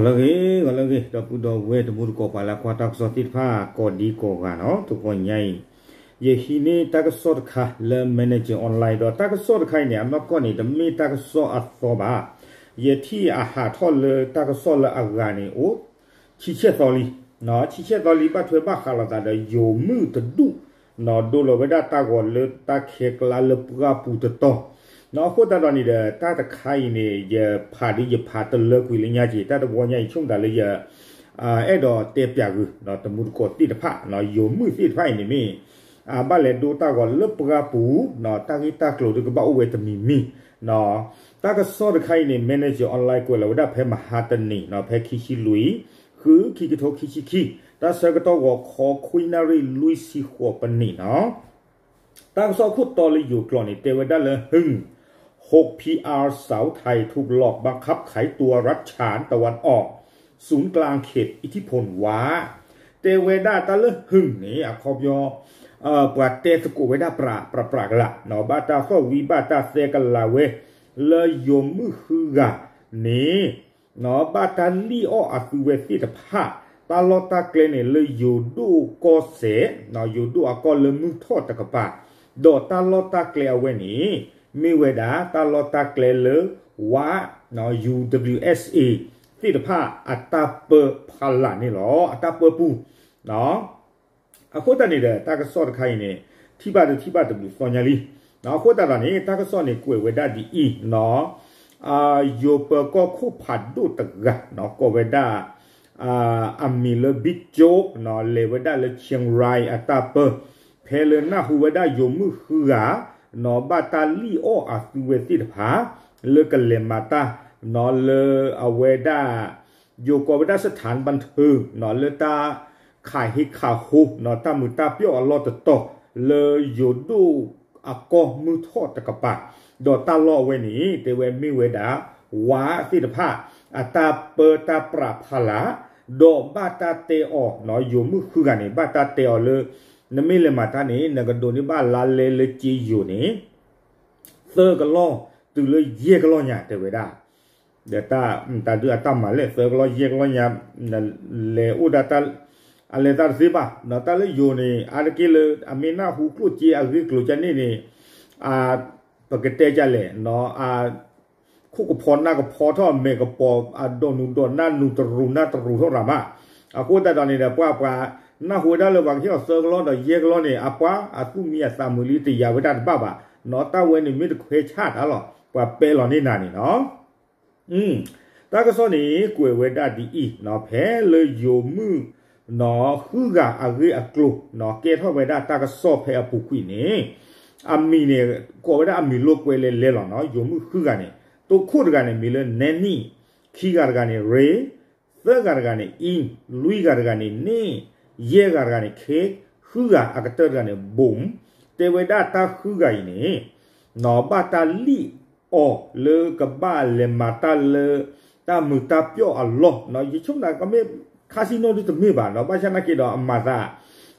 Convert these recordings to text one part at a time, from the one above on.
lagi ko lagi da pu do we de mu ko pa la kwa ta so ti pha ko di ko ga no tu ko nyai ye hi ni ta ka so kha le manage online do ta ka so khai ne am ko ni de mi ta ka so a so ba ye thi a ha tho le ta ka so le a ga ni o chi che to li no chi che to li ba thwe ba kha la da de yo mu de du no do lo we da ta ko le ta khe kla le pu ga pu de to နော်ခုတတော် နော်ခုတတော်နေတဲ့တတခိုင်နေရဖာဒီရဖာတလကွေလညာကြီးတတဘောညာချုံတာလေးရအာအဲ့တော့တေပြကူနော်တမှုကောတိတဖနော်ယုံမှုစိတဖိုင်နေမင်းအာဘလည်းဒိုတာကလပကပူနော်တာဂီတာကလိုဒကဘအဝဲတမီမီနော်တာကစောတခိုင်နေ manage your online ကိုလောဒါဖဲမဟာတနီနော်ဖဲခီရှိလူခုခီကထောခီရှိခီတာဆကတော့ခေါ်ခွိနရီလူစီခေါ်ပနီနော်တာကစောခုတော်လီယူကလိုနေတေဝဒါလည်းဟင်း 6 PR เสาไทยถูกหลอกบังคับขายตัวรัฐฉานตะวันออก ศูนย์กลางเขตอิทธิพลว้า เตเวดาตะเลหึ่งนี่อะคอบยอเอ่อปะเตสกุเวดาปราปราปรากละเนาะบาตาฟอวีบาตาเซกันลาเวเลยยมมือฮือกะนี่เนาะบาตาลีอออะสุเวสิตะพะตาลอตาเกลเน่เลยอยู่ดูก็เสเนาะอยู่ดูอะก็เลยมือทอดตะกะปะดตาลอตาเกลเวนี่ မိဝေဒာတလောတကလေလဝါနော် UWSA တိတဖအတပဖလာနေလောအတပပူနော်အခုတနေတဲ့တကစော့တခိုင်းနေထိပါတထိပါတဘူးစောညာလီနော်ခုတတာနေတကစော့နေကိုဝေဒာဒီအီနော်အာယိုပကောခုဖတ်ဒုတကနော်ကိုဝေဒာအာအမီလဘစ်ဂျိုနော်လေဝေဒာလေချင်ရိုင်အတပဖဲလနာဟူဝေဒာယိုမှုခူက နော်ဘတာလီအောအစုဝတိတဖာလေကလေမတာနော်လေအဝေဒာယိုကောဝဒစถานบันเทิงနော်လေတာขายให้ขาหูเนาะตามือตาเปียวอลอตตอเลยอยู่ดูอากอมือทอดตะกะปะดอตาลอเวนี่เตเวมีเวดาวาสิตภาอัตาเปตาปราภลาดอบาตาเตออเนาะอยู่มือคือกันนี่บาตาเตอเลย နမေလမတာနေနကဒိုနေပါလာလေလေချီယိုနေသကလောသူလေရေကလောညာတေဝဒဒတာတာဒူအတမလေသကလောရေကလောညာလေဥဒတာအလေတာစီပါနတာလေယိုနေအာကီလေအမီနာဟူကလုချီအဂီကလုချနေနေအာပကတဲ့ကြလေနော်အာခုကဖောနာကဖောထောမေကပေါ်အဒိုနူဒိုနာနူတရူနာတရူဟောရမအခုတတနေတဲ့ပွား နာဟိုဒါလောဘန်ကျော်ဆောကလောတော့ရေကလောနေအပွားအခုမြတ်စာမူလီတရားဝတ္တပပါနော်တဝဲနေမြစ်တခွဲချတာလောပွာပဲလောနေနာနေနော်อืมတကဆောနေကွယ်ဝဲတတီဤနော်ဖဲလေယိုမှုနော်ခုကအရေအကလုနော်ကေထောဝဲဒတကဆောဖဲအပူခွိနေအမီနေကိုဝဲဒအမီလုကွယ်လေလဲလောနော်ယိုမှုခုကနေတုခုတကနေမီလဲနဲနီခီကတကနေရေသက်ကတကနေအင်းလူီကတကနေနေ gar gane ke huga akatar gane bum te weda ta huga ini no ba ta li o le ka ba le mata le ta mu ta pyo allo no yi chung na ka me casino du me ba no ba cha na ke do ma sa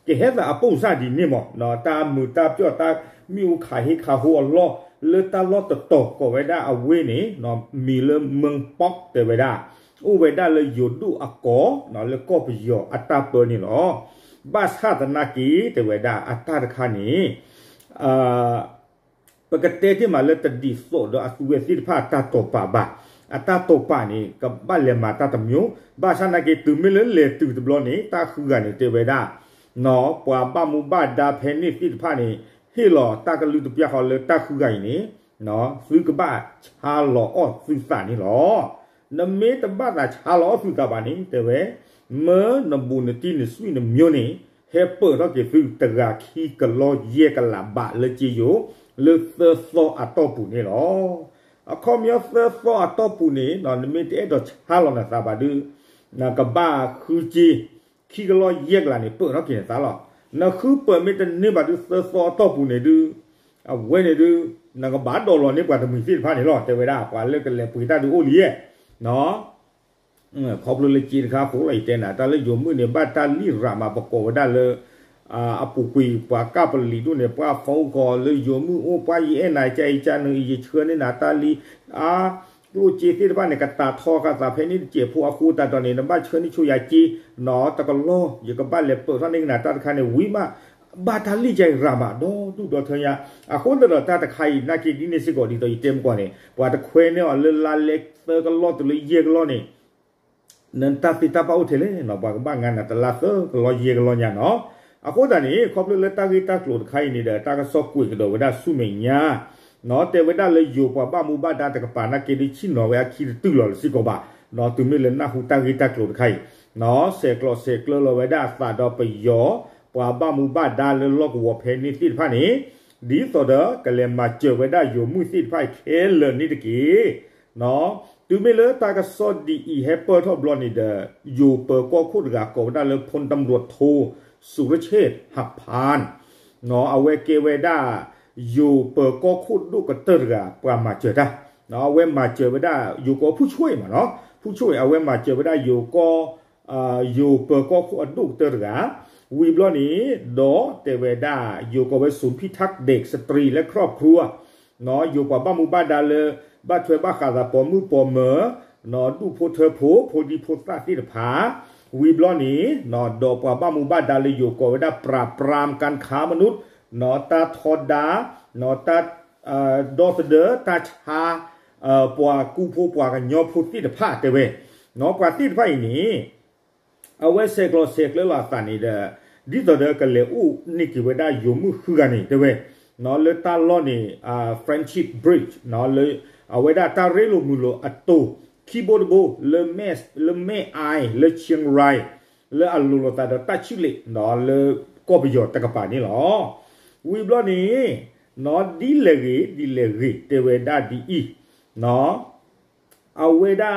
ke he da apong sa di ni mo no ta mu ta pyo ta mi u kha hi kha ho allo le ta lo to to ko weda a we ni no mi le meng pok te weda ဥဝေဒလေယုဒုအကောနော်လေကောပယောအတပနီလောဘတ်ဟာတနာကီတေဝေဒအတရခာနီအာပကတေတိမလတဒီဆိုဒအစုဝေစီဖာတတောပါဘာအတတောပါနီကဘလေမာတတမျိုးဘာသနာကေတူမီလလေတူတဘလောနီတာခုကနေတေဝေဒနော်ပွာပမှုဘဒါဖဲနိဖိဖာနီဟီလောတကလူတပြခေါ်လေတခုကိုင်းနီနော်သုကဘချာလောအောသုစာနီလော နမေတဘတာချာလောစုကပါနေတေဝဲမေနဘူနတိနဆွိနမျိုးနေဟေပတော့ကေဖူတရာခီကလောယေကလာဘလေချီယိုလေသသောအတော့ပူနေလောအခေါမျောသသောအတော့ပူနေနော်နမေတဲ့တော့ချာလောနာသာပါဒူနာကဘာခူချီခီကလောယေကလာနေပတော့ကေသာလောနခုပမေတနေပါဒူသသောအတော့ပူနေဒူအဝဲနေဒူနာကဘာဒေါ်လောနေပါတမီစီဖာနေလောတေဝဒါကွာလေကလေပူတာဒူအိုလီရဲ့ နော်ขอบเลยจีนครับโหไหลเตนะตาเลยอยู่มือเนี่ยบ้านตาลีรามาประกอบได้เลยอ่าอปุกุยปากาปลีดูเนี่ยป้าฟองกอเลยอยู่มือโอ้ป้ายีเอ็นายใจจันอีเชื่อเนี่ยนะตาลีอ่าดูจีที่บ้านเนี่ยกตาทอกตาเพนี่เจ็บผู้อาคูตาตอนนี้นะบ้านเชื่อนี่ชูยาจีหนอตะกะโลอยู่กับบ้านเลยเปิดท่านเองนะตาคันเนี่ยวิมา บาทันลีใจราบาดอตุดอทยาอะคนตะตาตะไคนากิดินิสิกอดิตอเต็มกว่าเนี่ยบัวตะควยเนี่ยอลลาเล็กเตก็ลอตเลยเยกลอเนี่ยนันตาติตาปาอุเทเลเนาะบัวบางานน่ะตะลาเตก็ลอเยกลอญาเนาะอะคนตะนี่คอบเลตากิตาโกลดไคนี่เดตาก็ซอกกุยกดอวดาสุเมญญาเนาะเตวดาเลยอยู่บัวบามูบาดาตะกปานากิดิชินเนาะเวาคิตุลอสิกอบาเนาะตุเมเลนะฮูตากิตาโกลดไคเนาะเสกลอเสกลอลอเวดาสตาดอปยอ ပယောပွာဘမူဘဒါလလောကဝဖဲနိတိဖာနေဒီသောဒကလေမချဝဒယိုမှုစိဖိုက်ခဲလနိတကေနော်သူမေလတာကဆော့ဒီအီဟက်ပေါ်ထော့ဘလော့နီဒယိုပကောခုဒကကောဒါလဖွန်တမ်ရတ်ထိုးสุรเชษหับพานนอเอาเวเกเวดาอยู่เปิดก็คุดลูกกระเตอร์กะปรามาเจอได้เนาะเวมาเจอเวดาอยู่ก็ผู้ช่วยมาเนาะผู้ช่วยเอาเวมาเจอเวดาอยู่ก็อ่าอยู่เปิดก็คุดลูกเตอร์กะ วีบล้อนี้ดอเตเวดาอยู่ก็เวศูนย์พิทักษ์เด็กสตรีและครอบครัวเนาะอยู่กว่าบ้ามูบ้าดาเลบ้าช่วยบ้าขาดปอมือปอมเมอเนาะดูโพเธอโพโพดีโพตาที่ผาวีบลอนี้นอดอปบ้ามูบ้าดาลโยกวดาปราบปรามการค้ามนุษย์นอตาทอดานอตาดอสเดอตาชาเออปัวกูโพปัวกันยอพุติตภาเตเวนอปาติตภาอีนี้เอาไว้เซกโลเซกเลลาตานี่ အဝဲဆက်ကလဆက်ကလလာတန်နေတဲ့ဒီတော့ကလေဦးနိကိဝဒယုံမှုခူကနေတဝဲနော်လေတာလောနေအာ friendship bridge နော်လေအဝဲဒါတာရဲလိုမူလိုအတို keyboard bo le mes le me ai le chiang rai le alu lo ta da ta chi le no le ko bi yo ta ka pa ni lo wi blo ni no di le ge di le ge te we da di i no a we da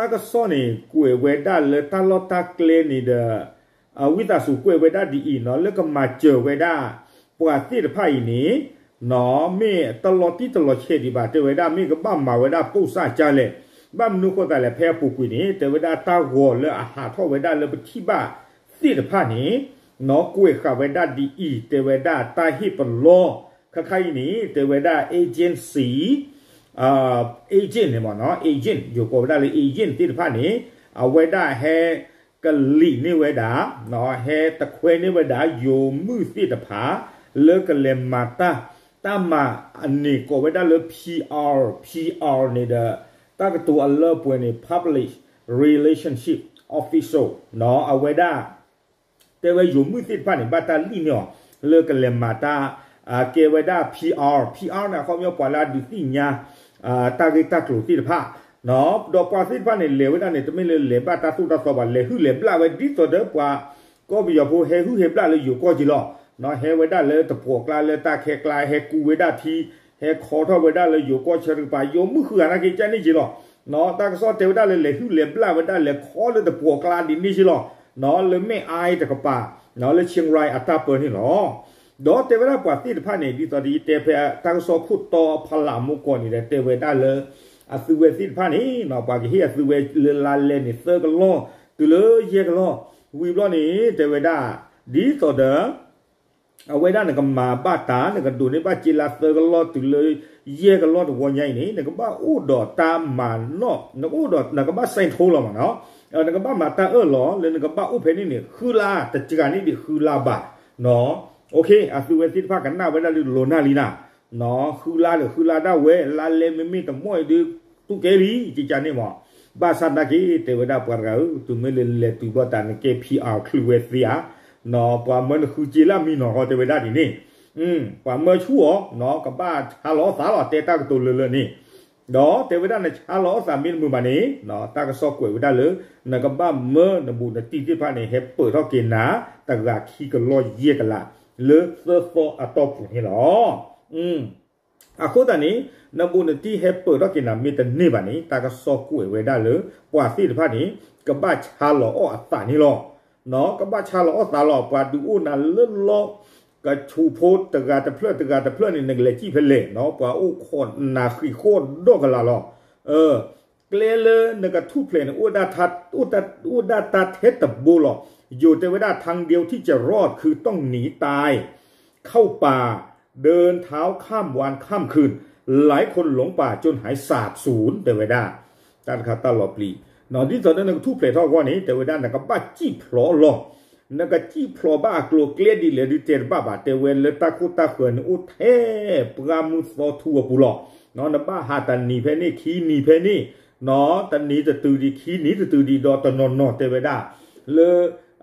ta ka so ni kue we da le ta lo ta kle ni de a wi ta su kue we da di i no le ka ma che we da po a ti de phai ni no me ta lo ti ta lo che di ba te we da me ka ba ma we da pu sa cha le ba nu ko ta le phe pu ku ni te we da ta go le a ha tho we da le ti ba ti de pha ni no kue ka we da di i te we da ta hi pa lo ka khai ni te we da agency အာ agent နေပေါ့နော် agent อยู่ကိုဒါလေ agent တိတဖတ်နေအဝဲတာဟဲကလီနေဝဲတာနော်ဟဲတခွဲနေဝဲတာယုံမှုတိတဖာလေကလေမာတာတမအနေကိုဝဲတာလေ PR PR နေတဲ့တကတူအလောပွင့်နေ publish relationship official နော်အဝဲတာတဲဝဲယုံမှုတိတဖာနေဘာတာလီနော်လေကလေမာတာအကေဝဲတာ PR PR နာခေါမျိုးပွာလာဒီတိညာ အာတာဂေတာကလူစီတဖာနော်တော့ပွာစစ်ဖာနေလေဝဒနေတမင်းလေလေပါတာစုတာဆောပါလေဟုလေပလာဝဲဒီဆိုတဲ့ပွာကောဘီယဖိုဟေဟုဟေပလာလေယူကောကြည်လောနော်ဟေဝဒလေတပေါကလာလေတာခေကလာဟေကူဝဒတီဟေခေါ်ထဝဒလေယူကောချရပါယုံမှုခရနာကေချန်နေကြည်လောနော်တာကစောတေဝဒလေလေဟုလေပလာဝဒလေခေါ်လေတပေါကလာဒီနေကြည်လောနော်လေမေအိုင်တကပါနော်လေချင်းရိုင်အတာပေါ်နေလော ตาอ่าเกวด้า PR PR นะเขาเนี่ยปล่อยลาดูที่เนี่ยอ่าตาเกตากลุที่ผ้าเนาะดอกปลาสิพันในเลวด้านเนี่ยจะไม่เลยเลบัตตาสุดาสบันเลหือเลบลาไว้ดิสเดอปลาก็บียพูเฮหือเฮบลาเลยอยู่ก็จีล้อเนาะเฮไว้ได้เลยตะปวกลาเลยตาแขกลายเฮกูไว้ได้ทีဟဲခေါ်တော့ဝဒလေယကိုချရပါယမှုခရနာကေချနေကြီးလောနော်တာကစောတေဝဒလေလေဟူလေပလာဝဒလေခေါ်လေတပေါ်ကလာဒီနေကြီးလောနော်လေမေအိုင်တကပါနော်လေချင်းရိုင်အတာပနီလောဒေါ်တေဝဒပတိတဖာနေဒီတော်ဒီတေဖေတာကစောခုတော်ဖလာမှုကိုနေတဲ့တေဝဒလေအသုဝေတိဖာနေနော်ပါကြီးအသုဝေလာလေနေသကလောတူလေရေကလောဝီဘလောနေတေဝဒဒီတော်တဲ့အဝေဒနကမာပတာနကဒုနေပချီလာသကလောတူလေယေကလောတဝညိုင်းနေနကပဥဒောတာမနောနကဥဒောနကပဆိုင်ထိုးလောမနော်အဲနကပမာတာအောလောလေနကပဥဖေနေနေခူလာတချကနိဒီခူလာပါနော် โอเคအသူဝဲတိဖကန်နာဝဲလာလိုနာလီနာနော်ခူလာလေခူလာတာဝဲလာလေမမီတမွိုဒီသူကဲရီကြကြနေမောဘာသာဒကေတေဝဒပွားကောသူမဲလေလေသူဘတာနကေ PR ခလူဝဲသီယာနော်ပွာမန်ခုကြည်လာမီနော်ဟောတေဝဒဒီနေอืมပွာမချူောနော်ကပါဟာလောသာလောတေတာကတူလလနေနော်တေဝဒနဲ့ဟာလောသာမင်းမှုပါနေနော်တာကစောကွယ်ဝဒလနကဘာမနဘူနတိတိဖာနေဟက်ပေါ်တော့ကိနာတကခီကလောယေကလာ le se fo atop ni lo um ako tani nabu ne ti he pe rokin na mi te ne ba ni ta ka so ku we da le kwa si de pha ni ka ba cha lo o ata ni lo no ka ba cha lo o ta lo pa du u na le lo กระชูโพดตะกาตะเพลือตะกาตะเพลือนี่นึกเลยจี้เพลเนาะปาอู้คนนาขี้โคตรดอกละลอเออเกลเลนึกกระทูเพลนอุดาทัดอุดาอุดาตัดเฮตะบูลอ อยู่แต่เวลาทางเดียวที่จะรอดคือต้องหนีตาย เข้าป่าเดินเท้าข้ามวันข้ามคืน หลายคนหลงป่าจนหายสาบสูญแต่เวดาตันคาตลอปลีนอนที่ตอนนั้นทุกเพลทอกว่านี้แต่เวดานักบ้าจี้พลอลอนักจี้พลอบ้ากลัวเกลียดีเลยดิเจอบ้าบ้าแต่เวลตาคุตาเขินอุเทปรามุสอทัวปุลอนอนบ้าหาตันนีเพนี่ขีนีเพนี่นอตันนี้จะตือดีขีนี้จะตือดีดอตนนนแต่เวดาเล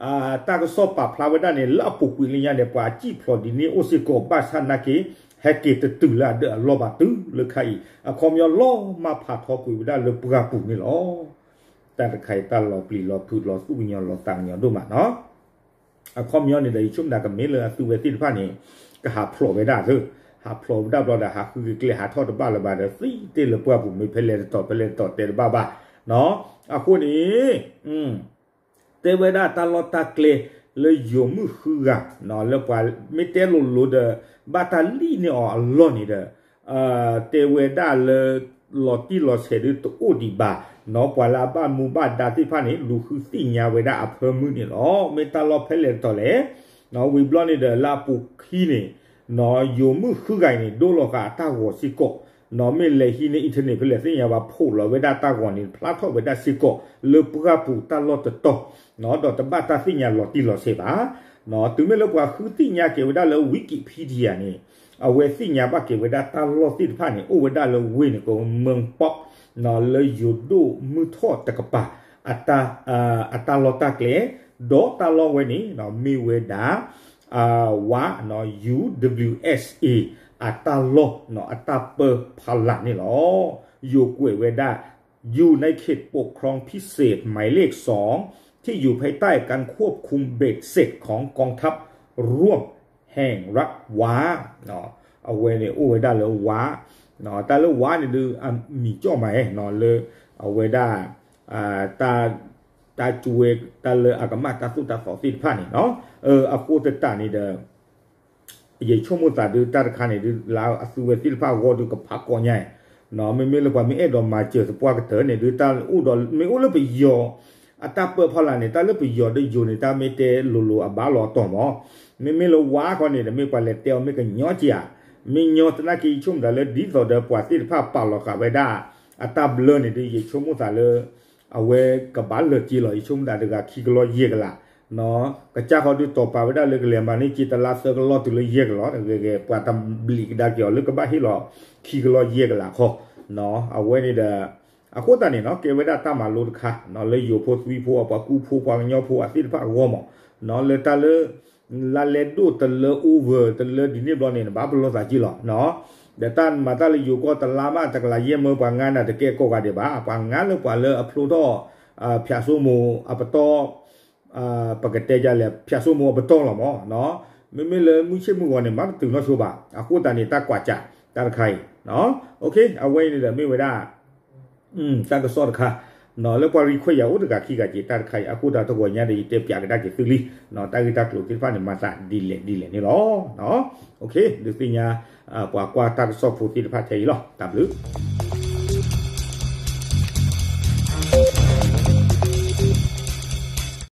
အာတာကစောပါဖလာဝဒနဲ့လပူကွေလင်းရတဲ့ပွာကြည့်ဖလို့ဒီနေ့အိုစစ်ကိုပါဆနာကေဟက်ကီတတူလာဒလောဘတူလခိုင်အခေါ်မျောလောမဖာထောကွေဒါလပူကပူနေလောတန်ခိုင်တလောပလီလောဖူလောစုညောလောတန်ညောတို့မှာနော်အခေါ်မျောနေတယ်ချုံဒါကမင်းလာသူပဲတိတဖာနေကဟာဖလောပဲဒါဆိုဟာဖလောဒါဘလောဒါဟာခုကလေဟာထောတပါလပါတဲ့စီတေလပွားဘူးမေဖဲလေတော့ဖဲလေတော့တေဘာဘာနော်အခုနေอืม တေဝဒါတလောတကလေလေယုံမှုခူကနော်လေပွာမေတဲလိုလိုတဲ့ဘာတာလီနေအော်လောနေတဲ့အာတေဝဒါလေလော်တီလော်ဆေဒတူအိုဒီဘာနော်ပွာလာဘာမူဘာဒါတိဖာနေလူခုစီညာဝဒါအဖမှုနေလောမေတာလော်ဖဲလေတော်လေနော်ဝီဘလော့နေတဲ့လာပူခီနေနော်ယုံမှုခုကိုင်နေဒိုလောကတာဝစီကော နော်မေလေဟီနေအင်တာနက်ဖလေစင်ရပါဖို့လောဝဒါတာကွန်နေဖလာထောဝဒါစီကောလေပကပူတာလော့တတော့နော်တော့တပတ်တာစညာလော်တီလော်စေပါနော်သူမဲလောက်ကွာခူတိညာကေဝဒါလောဝီကီပီဒီယာနေအဝဲစညာဘကေဝဒါတာလောတိဖာနေအိုဝဒါလောဝေနေကိုမန်ပေါနော်လေယူဒိုမူထောတကပါအတာ อัตตาโลเนาะอัตตาเปอร์พลังนี่หรออยู่กวยเวดาอยู่ในเขตปกครองพิเศษหมายเลขสองที่อยู่ภายใต้การควบคุมเบ็ดเสร็จของกองทัพร่วมแห่งรักว้าเนาะเอาเวเนอุเวด้าเลว้าเนาะแต่ลว้าเนี่ยดือมีเจ้าไหมเนาะเลยเอาเวดาอ่าตาตาจูเอตาเลอากามาตาสุตาสอสิพันนี่เนาะเอออากูเตตานี่เด้อ ye chomo ta de tar khane de la asuwe silpa go de ka pha ko nya no me me le kwa me e do ma che so kwa ka de ne de ta u do me u le pe yo ata pe pha la ne ta le pe yo de yo ne ta me te lo lo a ba lo to mo me me lo wa ko ne de me kwa le te o me ka nyo chia me nyo ta na ki chum da le di do de kwa silpa pa lo ka we da ata ble ne de ye chomo ta le awe ka ba le ti lo ye chum da de ga ki lo ye ga la နော်ကကြခေါ်ဒီတော့ပါဝဒါလေကလေမနီချီတလာဆကလောတူလေယေကလောကေကေပွာတမ်ဘလိကဒါကျော်လေကဘာဟီလောခီကလောယေကလာခေါ်နော်အဝဲနေတာအခုတန်နေနော်ကေဝဒါတမလို့တခါနော်လေယိုဖို့သွီးဖို့အပကူဖို့ပွာညောဖို့အစိတဖဝမနော်လေတလေလာလေဒိုတလေအိုဗာတလေဒီနေဘလောနေဘာဘလောစာကြည့်လောနော်ဒါတန်မတလေယိုကောတလာမတကလာယေမောပငါနာတကေကောကတဲ့ဘာပငါလို့ပါလေအဖလိုတော့အဖျာဆိုးမအပတော် บาปางานลปาเลอพลูดออ่าพยาซุโมอปตออ่าปกเตจาเลพยาซุโมอปตอลมอเนาะไม่ไม่เลยมุชิมุวเนี่ยมันถึงเนาะชูบาအခုตานี่ตะกว่าจะตะไข่เนาะโอเคเอาไว้นี่แหละไม่ไว้ได้อืมตังก็สอดค่ะနော်လေပေါ်ရီခွေရဥဒကခိကจิตခိုင်အခုတာတော့ညာဒီတေပြကဒါကိသလီနော်တာဂီတာကလိုကိဖာနေမစာဒီလေဒီလေနေလောနော်โอเคဒီပညာပွားကွာတာဆော့ဖို့တိဖတ်သေးလောတပ်လူ